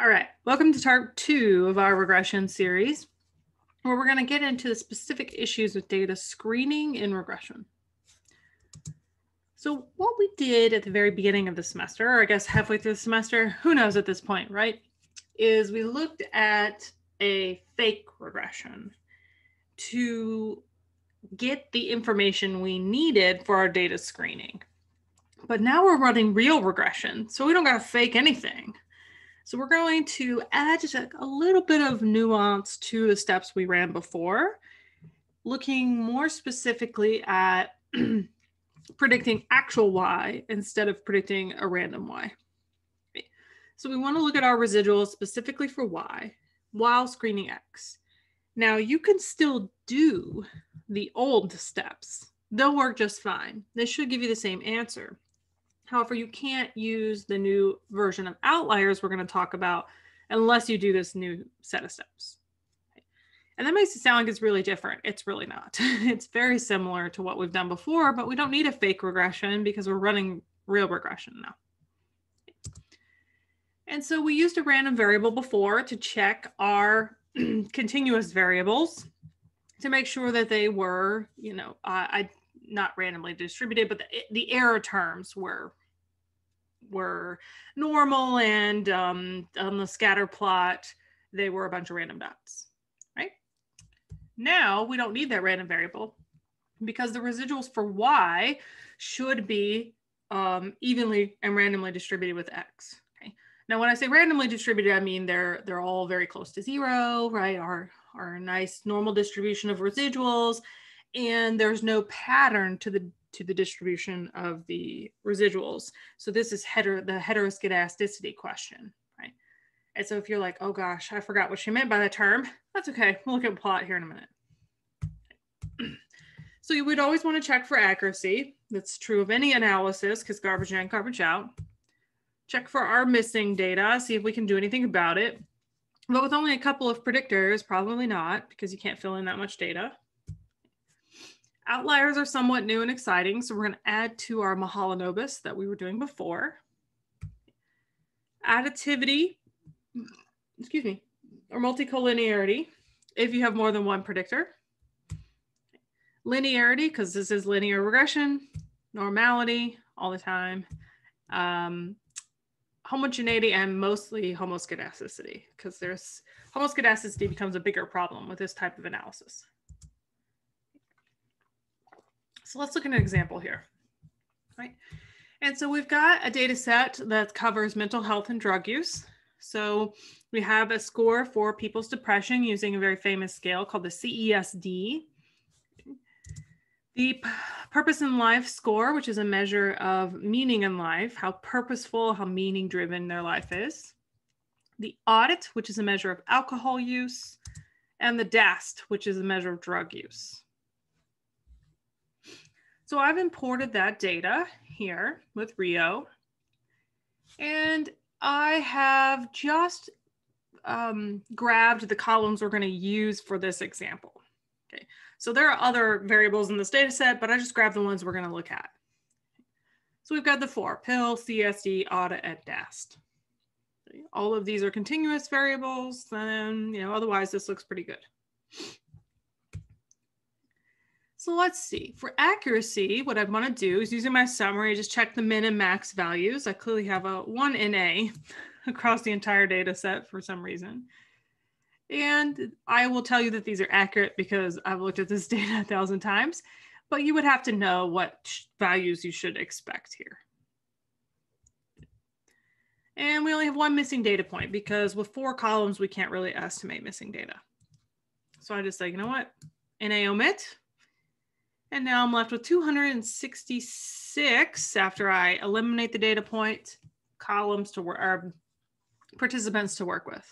All right, welcome to part two of our regression series, where we're going to get into the specific issues with data screening in regression. So what we did at the very beginning of the semester, or I guess halfway through the semester, who knows at this point, right? Is we looked at a fake regression to get the information we needed for our data screening. But now we're running real regression, so we don't got to fake anything. So we're going to add a, a little bit of nuance to the steps we ran before, looking more specifically at predicting actual y instead of predicting a random y. So we want to look at our residuals specifically for y while screening x. Now you can still do the old steps. They'll work just fine. They should give you the same answer. However, you can't use the new version of outliers we're going to talk about unless you do this new set of steps. And that makes it sound like it's really different. It's really not. it's very similar to what we've done before, but we don't need a fake regression because we're running real regression now. And so we used a random variable before to check our continuous variables to make sure that they were, you know, I not randomly distributed, but the, the error terms were were normal and um, on the scatter plot, they were a bunch of random dots, right? Now we don't need that random variable because the residuals for y should be um, evenly and randomly distributed with x. Okay. Now, when I say randomly distributed, I mean they're they're all very close to zero, right? Our our nice normal distribution of residuals, and there's no pattern to the to the distribution of the residuals. So this is heter the heteroscedasticity question, right? And so if you're like, oh gosh, I forgot what she meant by the term, that's okay. We'll look at plot here in a minute. so you would always want to check for accuracy. That's true of any analysis because garbage in, garbage out. Check for our missing data, see if we can do anything about it. But with only a couple of predictors, probably not because you can't fill in that much data. Outliers are somewhat new and exciting, so we're going to add to our Mahalanobis that we were doing before. Additivity, excuse me, or multicollinearity, if you have more than one predictor. Linearity, because this is linear regression. Normality, all the time. Um, homogeneity and mostly homoscedasticity, because there's homoscedasticity becomes a bigger problem with this type of analysis. So let's look at an example here, right? And so we've got a data set that covers mental health and drug use. So we have a score for people's depression using a very famous scale called the CESD. The purpose in life score, which is a measure of meaning in life, how purposeful, how meaning driven their life is. The audit, which is a measure of alcohol use. And the DAST, which is a measure of drug use. So I've imported that data here with Rio. And I have just um, grabbed the columns we're going to use for this example. Okay, so there are other variables in this data set, but I just grabbed the ones we're going to look at. So we've got the four, pill, CSD, audit, and DAST. All of these are continuous variables, and you know, otherwise this looks pretty good. So let's see. For accuracy, what I want to do is using my summary, just check the min and max values. I clearly have a 1 NA across the entire data set for some reason. And I will tell you that these are accurate because I've looked at this data a thousand times, but you would have to know what values you should expect here. And we only have one missing data point because with four columns, we can't really estimate missing data. So I just say, you know what, NA omit, and now I'm left with 266 after I eliminate the data point columns to work, or participants to work with,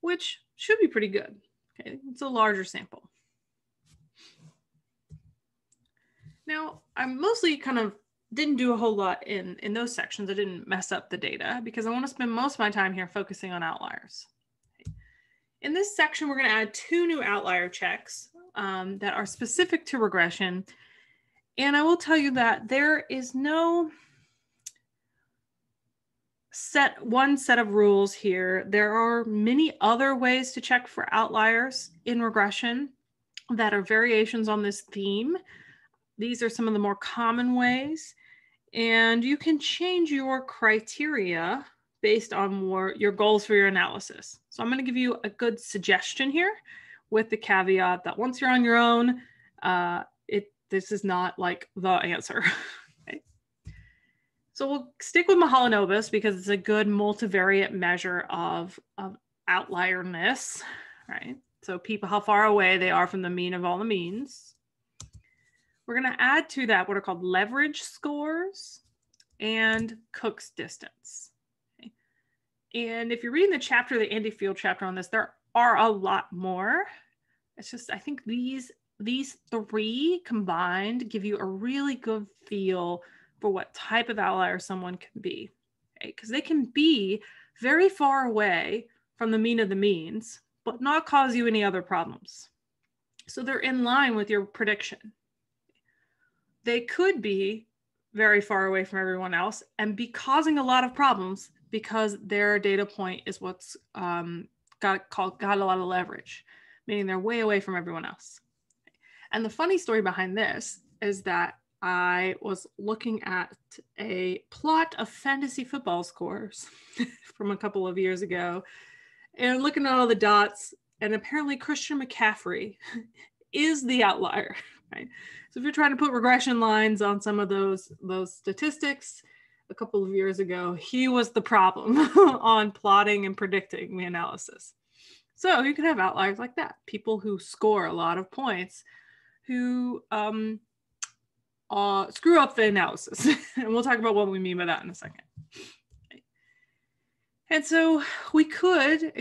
which should be pretty good. Okay, it's a larger sample. Now, I mostly kind of didn't do a whole lot in, in those sections. I didn't mess up the data because I want to spend most of my time here focusing on outliers. In this section, we're going to add two new outlier checks um, that are specific to regression. And I will tell you that there is no set one set of rules here. There are many other ways to check for outliers in regression that are variations on this theme. These are some of the more common ways. And you can change your criteria based on more your goals for your analysis. So I'm going to give you a good suggestion here with the caveat that once you're on your own, uh, it this is not like the answer. So we'll stick with Mahalanobis because it's a good multivariate measure of, of outlierness, right? So people, how far away they are from the mean of all the means. We're going to add to that what are called leverage scores and Cook's distance. Okay. And if you're reading the chapter, the Andy Field chapter on this, there are a lot more. It's just, I think these these three combined give you a really good feel for what type of outlier someone can be. Because okay? they can be very far away from the mean of the means, but not cause you any other problems. So they're in line with your prediction. They could be very far away from everyone else and be causing a lot of problems because their data point is what's um, got called got a lot of leverage, meaning they're way away from everyone else. And the funny story behind this is that I was looking at a plot of fantasy football scores from a couple of years ago and looking at all the dots, and apparently Christian McCaffrey is the outlier, right? So if you're trying to put regression lines on some of those those statistics, a couple of years ago, he was the problem on plotting and predicting the analysis. So you can have outliers like that, people who score a lot of points, who um, uh, screw up the analysis. and we'll talk about what we mean by that in a second. And so we could,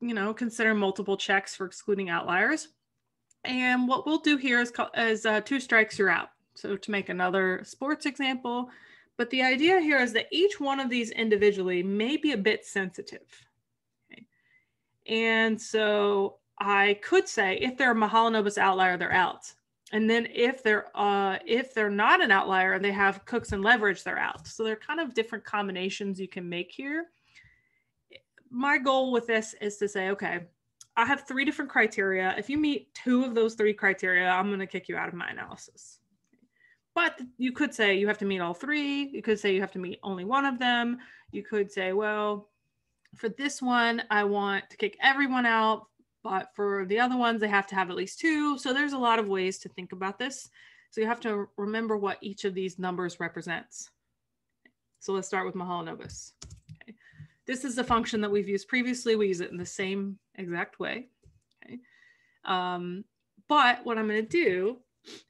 you know, consider multiple checks for excluding outliers. And what we'll do here is, called, is uh, two strikes, you're out. So to make another sports example, but the idea here is that each one of these individually may be a bit sensitive. Okay? And so I could say if they're a Mahalanobis outlier, they're out. And then if they're uh, if they're not an outlier and they have cooks and leverage, they're out. So they're kind of different combinations you can make here my goal with this is to say, okay, I have three different criteria. If you meet two of those three criteria, I'm going to kick you out of my analysis. But you could say you have to meet all three. You could say you have to meet only one of them. You could say, well, for this one, I want to kick everyone out. But for the other ones, they have to have at least two. So there's a lot of ways to think about this. So you have to remember what each of these numbers represents. So let's start with Mahalanobis. This is a function that we've used previously. We use it in the same exact way. Okay. Um, but what I'm going to do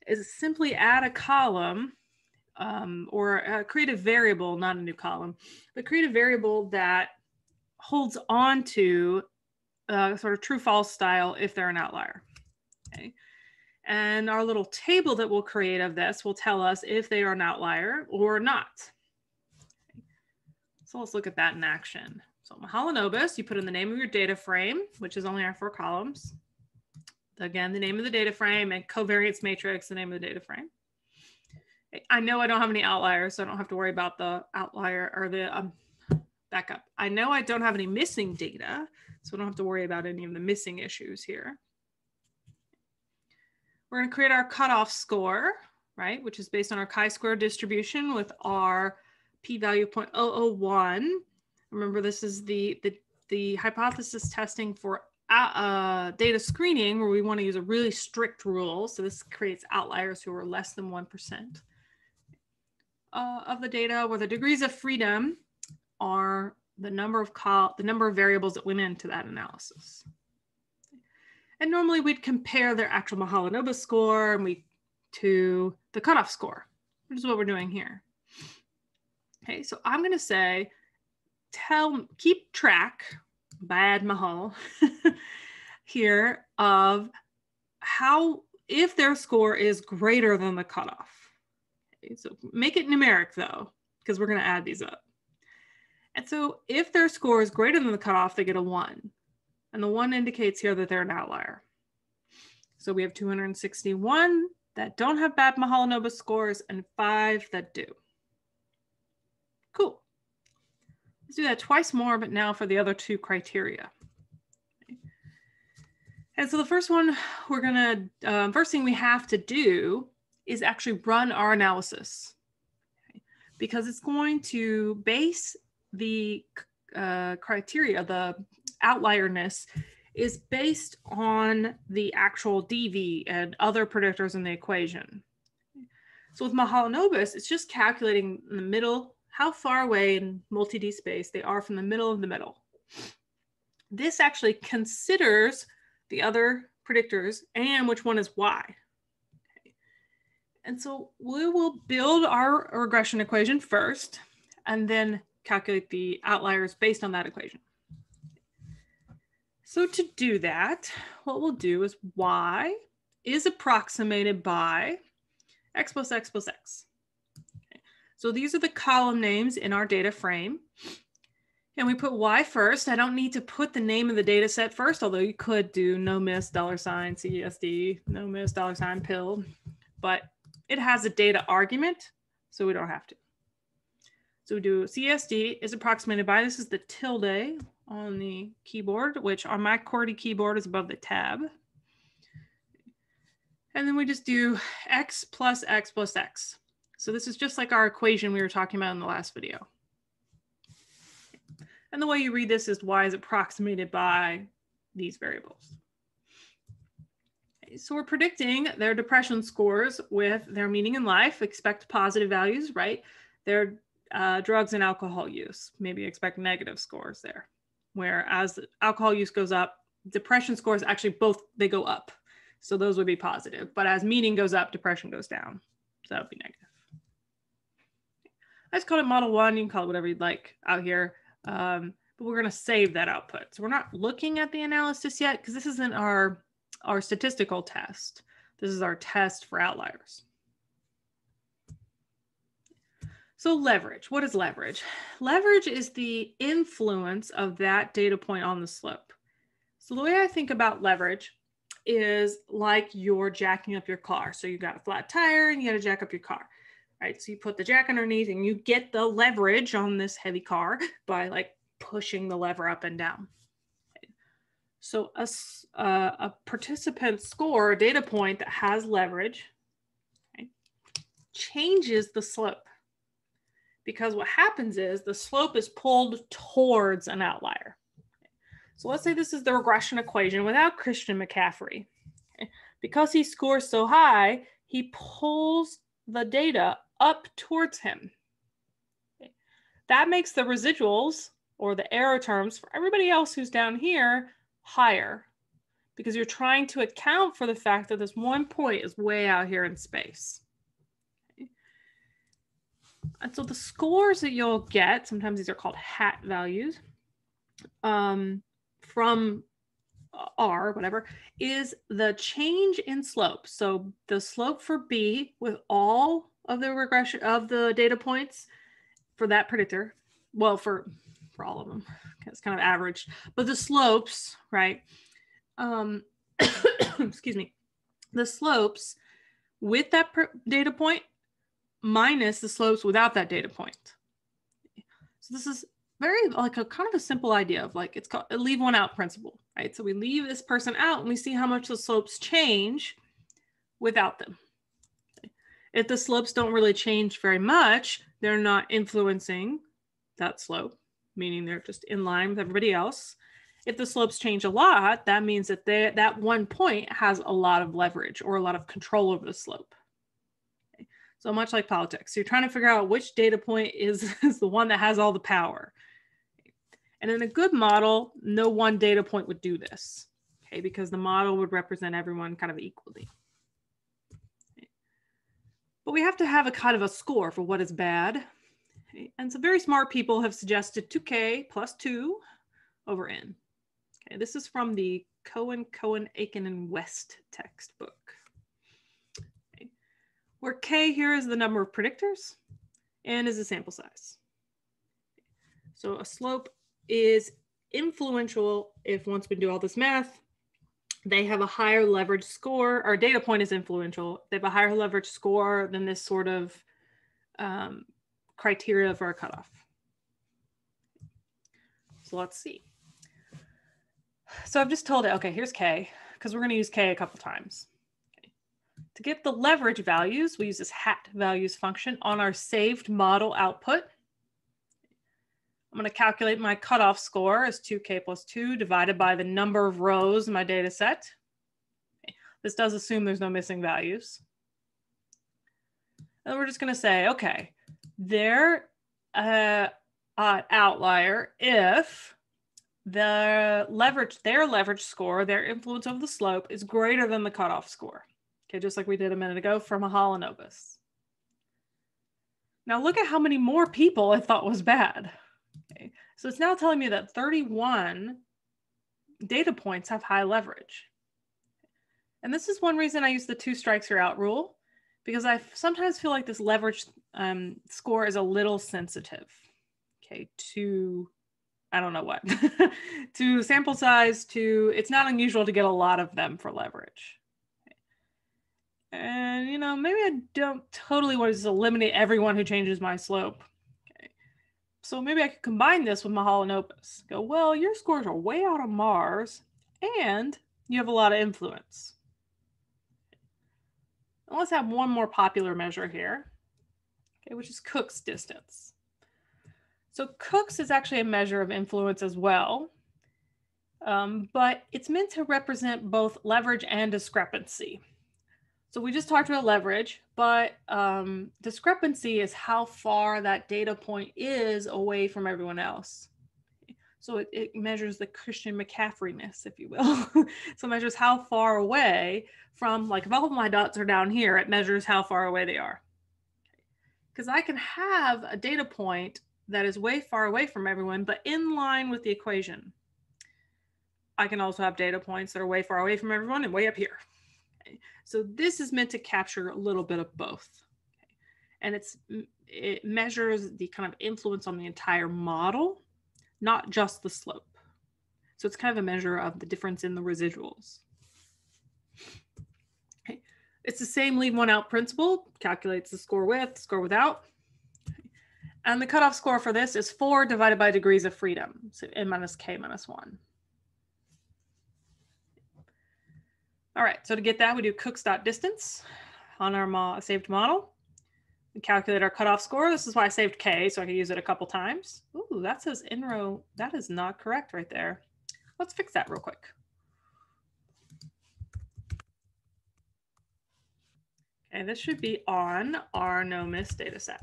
is simply add a column um, or uh, create a variable, not a new column, but create a variable that holds on to uh, sort of true false style if they're an outlier. Okay. And our little table that we'll create of this will tell us if they are an outlier or not. So let's look at that in action. So Mahalanobis, you put in the name of your data frame, which is only our four columns. Again, the name of the data frame and covariance matrix, the name of the data frame. I know I don't have any outliers, so I don't have to worry about the outlier or the um, backup. I know I don't have any missing data, so I don't have to worry about any of the missing issues here. We're going to create our cutoff score, right, which is based on our chi-square distribution with our p-value 0.001. Remember, this is the, the, the hypothesis testing for uh, data screening where we want to use a really strict rule. So this creates outliers who are less than 1% uh, of the data where the degrees of freedom are the number of call, the number of variables that went into that analysis. And normally we'd compare their actual Mahalanobis score and we to the cutoff score, which is what we're doing here. Okay, so I'm going to say, tell, keep track, bad Mahal, here of how, if their score is greater than the cutoff. Okay, so make it numeric though, because we're going to add these up. And so if their score is greater than the cutoff, they get a one. And the one indicates here that they're an outlier. So we have 261 that don't have bad Mahalanobis scores and five that do. Cool. Let's do that twice more, but now for the other two criteria. And so the first one we're gonna, uh, first thing we have to do is actually run our analysis because it's going to base the uh, criteria, the outlierness is based on the actual DV and other predictors in the equation. So with Mahalanobis, it's just calculating in the middle, how far away in multi-D space they are from the middle of the middle. This actually considers the other predictors and which one is Y. Okay. And so we will build our regression equation first and then calculate the outliers based on that equation. So to do that, what we'll do is y is approximated by x plus x plus x. So these are the column names in our data frame. And we put y first. I don't need to put the name of the data set first, although you could do no miss dollar sign CSD, no miss dollar sign pill, but it has a data argument, so we don't have to. So we do CSD is approximated by, this is the tilde on the keyboard, which on my QWERTY keyboard is above the tab. And then we just do x plus x plus x. So this is just like our equation we were talking about in the last video. And the way you read this is y is approximated by these variables. Okay, so we're predicting their depression scores with their meaning in life, expect positive values, right? Their uh, drugs and alcohol use, maybe expect negative scores there. Where as alcohol use goes up, depression scores actually both, they go up. So those would be positive. But as meaning goes up, depression goes down. So that would be negative. I just called it model one. You can call it whatever you'd like out here. Um, but we're going to save that output. So we're not looking at the analysis yet because this isn't our, our statistical test. This is our test for outliers. So leverage, what is leverage? Leverage is the influence of that data point on the slope. So the way I think about leverage is like you're jacking up your car. So you got a flat tire and you got to jack up your car, right? So you put the jack underneath and you get the leverage on this heavy car by like pushing the lever up and down. So a, uh, a participant score, a data point that has leverage, changes the slope because what happens is the slope is pulled towards an outlier. So let's say this is the regression equation without Christian McCaffrey. Because he scores so high, he pulls the data up towards him. That makes the residuals or the error terms for everybody else who's down here higher because you're trying to account for the fact that this one point is way out here in space. And so the scores that you'll get, sometimes these are called hat values, um, from R, whatever, is the change in slope. So the slope for B with all of the regression of the data points for that predictor, well, for for all of them, it's kind of averaged, but the slopes, right? Um, excuse me, the slopes with that data point minus the slopes without that data point. So this is very like a kind of a simple idea of like it's called a leave one out principle, right? So we leave this person out and we see how much the slopes change without them. If the slopes don't really change very much, they're not influencing that slope, meaning they're just in line with everybody else. If the slopes change a lot, that means that they, that one point has a lot of leverage or a lot of control over the slope. So much like politics, you're trying to figure out which data point is, is the one that has all the power. And in a good model, no one data point would do this, okay, because the model would represent everyone kind of equally. But we have to have a kind of a score for what is bad. And some very smart people have suggested 2k plus 2 over n. Okay, this is from the Cohen, Cohen, Aiken, and West textbook where K here is the number of predictors and is the sample size. So a slope is influential if once we do all this math, they have a higher leverage score, or data point is influential. They have a higher leverage score than this sort of um, criteria for a cutoff. So let's see. So I've just told it, okay, here's K, because we're going to use K a couple times. To get the leverage values, we use this hat values function on our saved model output. I'm going to calculate my cutoff score as 2k plus 2 divided by the number of rows in my data set. This does assume there's no missing values. And we're just going to say, okay, they're uh, uh, outlier if the leverage, their leverage score, their influence over the slope is greater than the cutoff score. Okay, just like we did a minute ago from a Mahalanobis. Now look at how many more people I thought was bad. Okay, so it's now telling me that 31 data points have high leverage. And this is one reason I use the two strikes you're out rule, because I sometimes feel like this leverage um, score is a little sensitive, okay, to I don't know what, to sample size, to it's not unusual to get a lot of them for leverage. And, you know, maybe I don't totally want to just eliminate everyone who changes my slope. So maybe I could combine this with Mahalanobis. Go, well, your scores are way out of Mars and you have a lot of influence. And let's have one more popular measure here, okay, which is Cook's distance. So Cook's is actually a measure of influence as well, um, but it's meant to represent both leverage and discrepancy. So we just talked about leverage, but um, discrepancy is how far that data point is away from everyone else. So it, it measures the Christian McCaffreyness, if you will. so it measures how far away from, like if all of my dots are down here, it measures how far away they are. Because I can have a data point that is way far away from everyone, but in line with the equation. I can also have data points that are way far away from everyone and way up here. Okay. So this is meant to capture a little bit of both. And it's it measures the kind of influence on the entire model, not just the slope. So it's kind of a measure of the difference in the residuals. Okay. It's the same leave one out principle, calculates the score with, score without. And the cutoff score for this is 4 divided by degrees of freedom, so n minus k minus 1. All right, so to get that, we do Cook's dot distance on our mo saved model. We calculate our cutoff score. This is why I saved k, so I can use it a couple times. Ooh, that says in row. That is not correct right there. Let's fix that real quick. Okay, this should be on our no miss data set.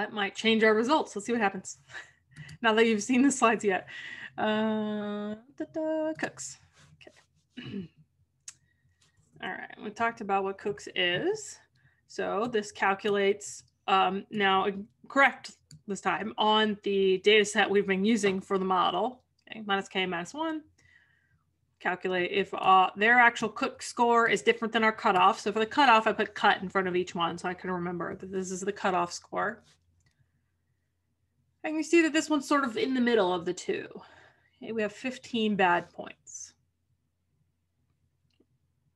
that might change our results. Let's see what happens. now that you've seen the slides yet. Uh, cooks. Okay. All right, we talked about what cooks is. So this calculates um, now correct this time on the data set we've been using for the model. Okay, minus k minus one. Calculate if uh, their actual cook score is different than our cutoff. So for the cutoff, I put cut in front of each one so I can remember that this is the cutoff score. And you see that this one's sort of in the middle of the two. Okay, we have 15 bad points.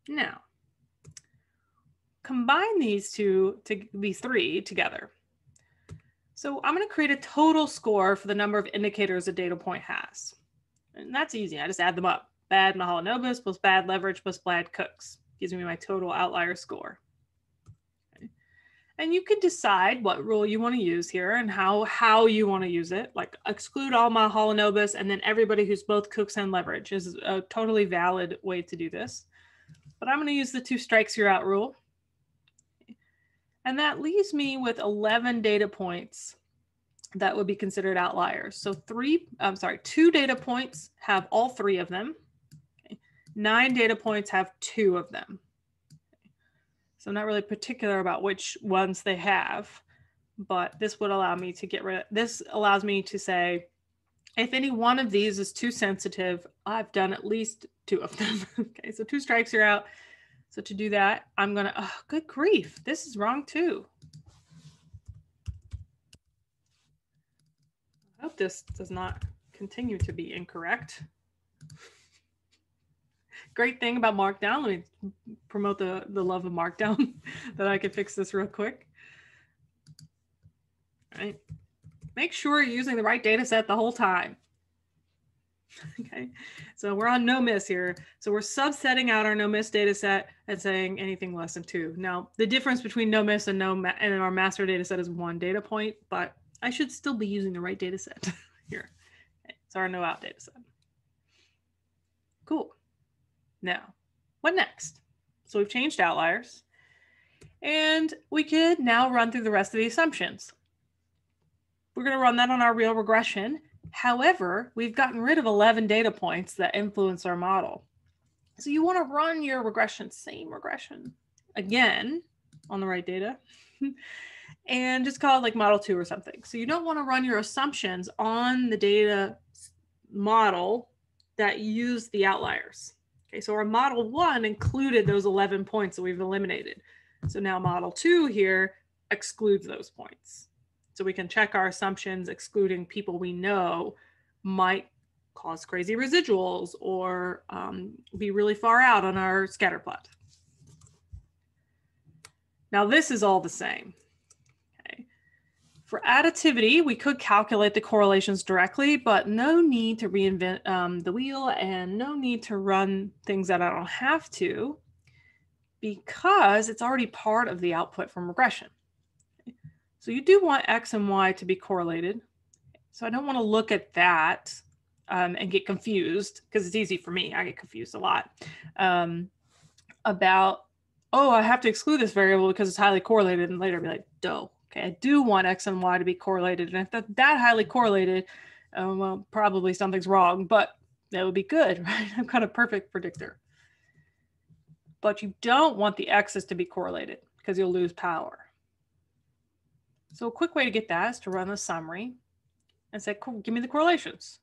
Now, combine these two, to these three together. So I'm going to create a total score for the number of indicators a data point has. And that's easy. I just add them up. Bad Mahalanobis plus bad leverage plus bad cooks gives me my total outlier score. And you can decide what rule you want to use here and how how you want to use it. Like exclude all my Mahalanobis and then everybody who's both cooks and leverage is a totally valid way to do this. But I'm going to use the two strikes you're out rule. And that leaves me with 11 data points that would be considered outliers. So three, I'm sorry, two data points have all three of them. Nine data points have two of them. So I'm not really particular about which ones they have, but this would allow me to get rid of, this allows me to say, if any one of these is too sensitive, I've done at least two of them. okay, so two strikes, you're out. So to do that, I'm gonna, oh, good grief, this is wrong too. I hope this does not continue to be incorrect great thing about Markdown, let me promote the, the love of Markdown, that I can fix this real quick. right? Make sure you're using the right data set the whole time. okay, so we're on no miss here. So we're subsetting out our no miss data set and saying anything less than two. Now, the difference between no miss and no and our master data set is one data point, but I should still be using the right data set here. Okay, it's our no out data set. Cool. Now, what next? So we've changed outliers and we could now run through the rest of the assumptions. We're going to run that on our real regression. However, we've gotten rid of 11 data points that influence our model. So you want to run your regression, same regression again on the right data and just call it like model two or something. So you don't want to run your assumptions on the data model that use the outliers. Okay, so our model one included those 11 points that we've eliminated. So now model two here excludes those points. So we can check our assumptions excluding people we know might cause crazy residuals or um, be really far out on our scatter plot. Now this is all the same. For additivity, we could calculate the correlations directly, but no need to reinvent um, the wheel and no need to run things that I don't have to because it's already part of the output from regression. So you do want X and Y to be correlated. So I don't want to look at that um, and get confused because it's easy for me. I get confused a lot um, about, oh, I have to exclude this variable because it's highly correlated. And later be like, duh. Okay, I do want X and Y to be correlated. And if that, that highly correlated, um, well, probably something's wrong, but that would be good, right? I've got a perfect predictor but you don't want the x's to be correlated because you'll lose power. So a quick way to get that is to run the summary and say, cool, give me the correlations.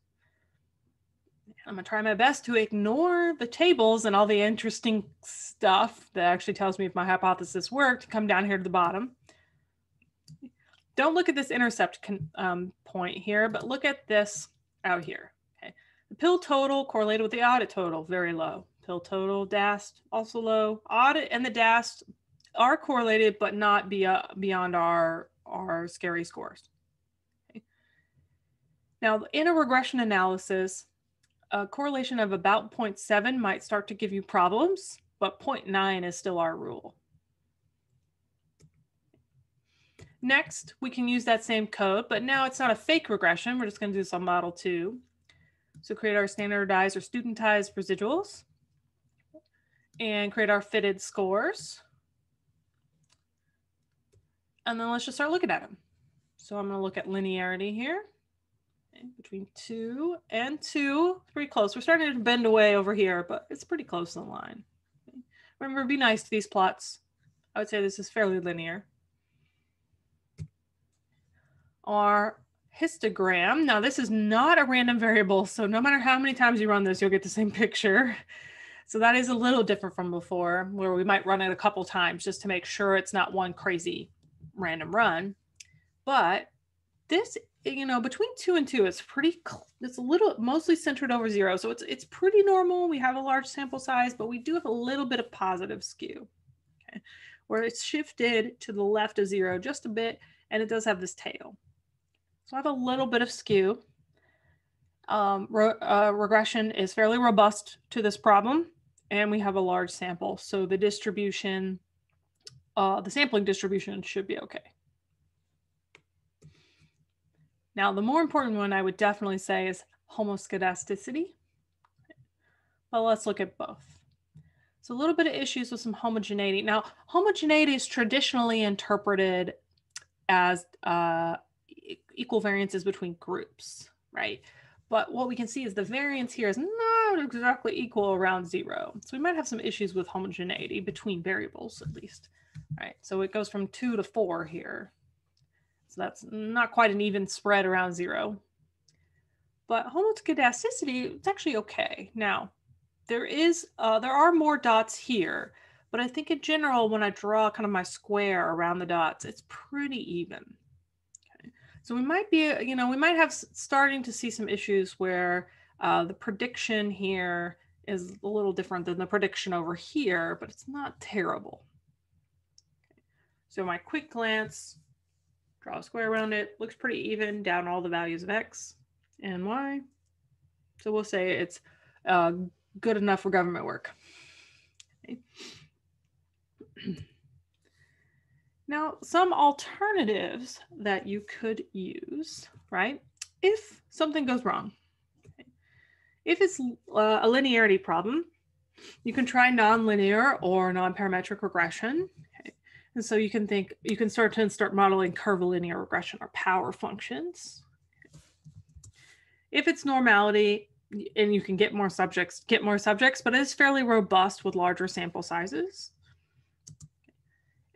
I'm gonna try my best to ignore the tables and all the interesting stuff that actually tells me if my hypothesis worked, come down here to the bottom. Don't look at this intercept um, point here, but look at this out here. Okay. The pill total correlated with the audit total, very low. Pill total, DAST also low. Audit and the DAST are correlated, but not be, uh, beyond our, our scary scores. Okay. Now, in a regression analysis, a correlation of about 0.7 might start to give you problems, but 0.9 is still our rule. Next, we can use that same code, but now it's not a fake regression. We're just going to do this on model two. So create our standardized or studentized residuals and create our fitted scores. And then let's just start looking at them. So I'm going to look at linearity here between two and two. Pretty close. We're starting to bend away over here, but it's pretty close in the line. Remember, be nice to these plots. I would say this is fairly linear. Our histogram. Now, this is not a random variable, so no matter how many times you run this, you'll get the same picture. So that is a little different from before, where we might run it a couple times just to make sure it's not one crazy random run. But this, you know, between two and two, it's pretty, it's a little mostly centered over zero. So it's, it's pretty normal. We have a large sample size, but we do have a little bit of positive skew, okay, where it's shifted to the left of zero just a bit, and it does have this tail. So I have a little bit of skew. Um, re uh, regression is fairly robust to this problem and we have a large sample. So the distribution, uh, the sampling distribution should be okay. Now, the more important one I would definitely say is homoscedasticity. but let's look at both. So a little bit of issues with some homogeneity. Now, homogeneity is traditionally interpreted as uh, equal variances between groups, right? But what we can see is the variance here is not exactly equal around zero. So we might have some issues with homogeneity between variables at least, right? So it goes from two to four here. So that's not quite an even spread around zero. But homoscedasticity, it's actually okay. Now, there is, uh, there are more dots here, but I think in general, when I draw kind of my square around the dots, it's pretty even. So we might be, you know, we might have starting to see some issues where uh, the prediction here is a little different than the prediction over here, but it's not terrible. Okay. So my quick glance, draw a square around it. Looks pretty even down all the values of x and y. So we'll say it's uh, good enough for government work. Okay. Now, some alternatives that you could use, right? If something goes wrong, if it's uh, a linearity problem, you can try nonlinear or non-parametric regression. And so you can think, you can start to start modeling curvilinear regression or power functions. If it's normality, and you can get more subjects, get more subjects, but it's fairly robust with larger sample sizes.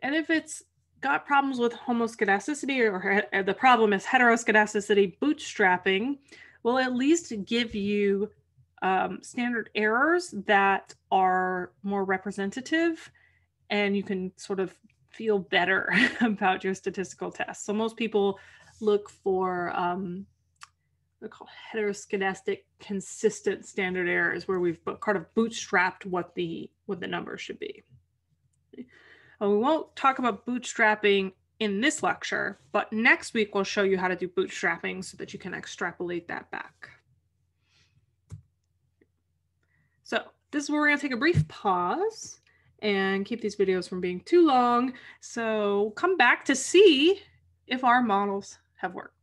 And if it's got problems with homoscedasticity or, or the problem is heteroscedasticity, bootstrapping will at least give you um, standard errors that are more representative and you can sort of feel better about your statistical tests. So most people look for um, they're called heteroscedastic consistent standard errors where we've kind of bootstrapped what the what the numbers should be. And we won't talk about bootstrapping in this lecture, but next week we'll show you how to do bootstrapping so that you can extrapolate that back. So this is where we're gonna take a brief pause and keep these videos from being too long. So come back to see if our models have worked.